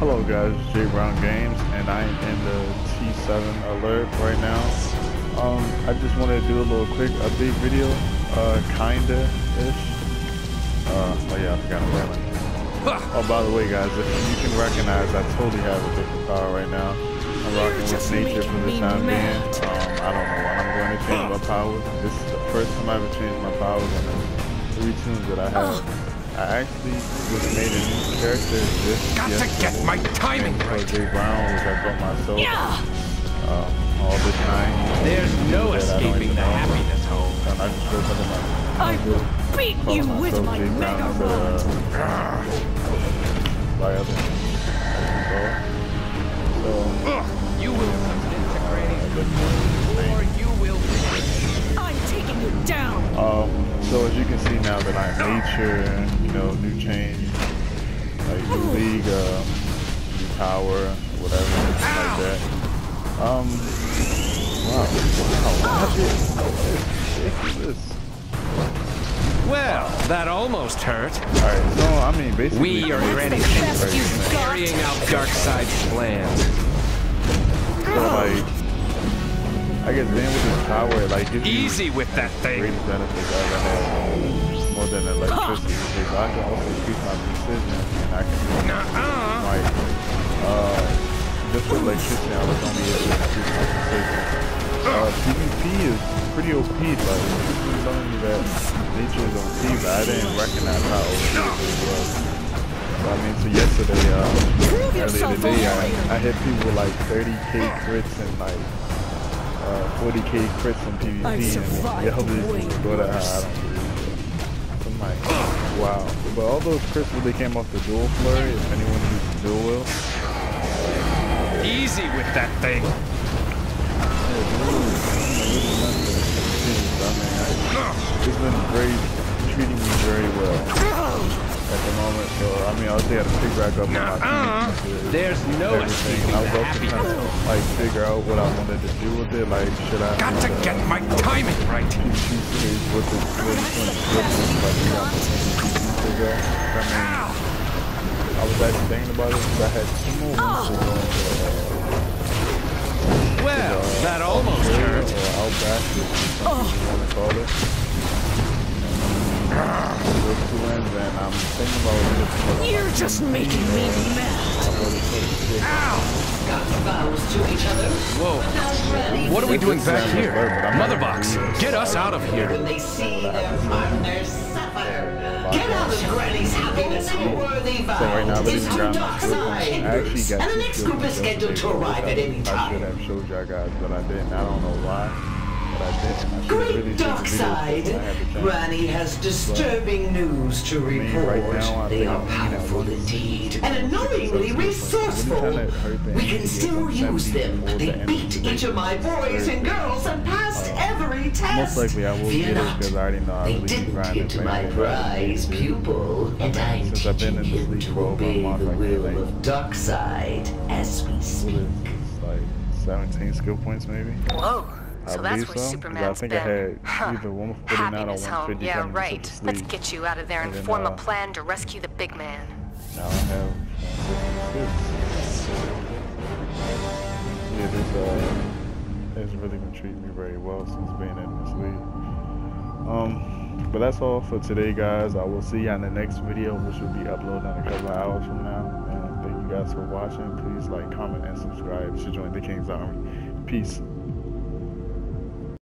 Hello guys, it's Jay Brown Games, and I am in the T7 alert right now. Um, I just wanted to do a little quick update video, uh, kinda-ish. Uh, oh yeah, I forgot about it. Oh, by the way guys, if you can recognize, I totally have a different power right now. I'm rocking with nature for the time being. Um, I don't know when I'm going to change my powers. This is the first time I've ever changed my powers in the three toons that I have. I actually just made a new character just Got yesterday. to get my timing right. Jay Brown was I built myself. Um, all the time. There's no that I don't escaping the happiness home. And I just under my I will beat you with my Jay mega rod. uh, by other Um, so as you can see now that I'm nature, you know, new change, like new league, uh, new power, whatever, like that. Um, wow, wow, what is ridiculous. Well, that almost hurt. Alright, so I mean, basically, We are ready to the best right, you've right. got. carrying out Darkseid's plans. So like, I guess being with this power, like, gives you Easy with that thing. greatest benefits I ever had, more than electricity, because I can also increase my precision, and I can like uh just with electricity I was only able to increase my precision. Uh PvP is pretty OP, but people telling me that nature is OP, but I didn't recognize how OP it was. So I mean so yesterday, uh earlier today I. I hit people with like 30k crits and like uh 40k crits in PvP I've and survived the others way just go to I worse. don't believe I'm like, wow. But all those crits really came off the dual flurry, if anyone uses dual wield. Easy with that thing. It's been great, treating me very well at the moment. So I mean, I was able to pick back up on my team. There's no everything. I was also trying to like figure out what I wanted to do with it. Like, should I Got to get my timing right. Series with the with the like we got figure. I mean, I was actually thinking about it because I had two more ones to go into. Uh, Well, that almost hurt. Or Outback, if you want to call it. Those two ends, and I'm thinking about just putting You're just making me mad. vows to each other. Whoa. What are we doing back here? Motherbox, get us out of here. When they see their partner suffer. Get out of Granny's happiness. Worthy So right now, vows everything into dark I side. And the next group is scheduled to arrive at which any I should have showed y'all guys, but I didn't. I don't know why, Great really dark seen the video, side. but I had to change. Granny has disturbing news to report. right now, I they are I'm looking at powerful indeed and annoyingly resourceful. Really trying to hurt the We can still use them. They beat each of my boys and girls and passed every test. Most likely I will Fear get it not. because I already know I They really be didn't grinding. get to my this prize now. pupil, and I'm Since I've been teaching in this him to for a obey month, the will of Darkseid as we speak. like 17 skill points maybe. Whoa. I So that's where so, Superman's I think been. I had huh. either 149 or Happiness home. 150 Yeah, right. Let's get you out of there and, And then, form a uh, plan to rescue the big man. Now I have Yeah, this uh has really been treating me very well since being in this league. Um but that's all for today guys. I will see you on the next video which will be uploaded in a couple of hours from now. And thank you guys for watching. Please like, comment, and subscribe to join the King's Army. Peace.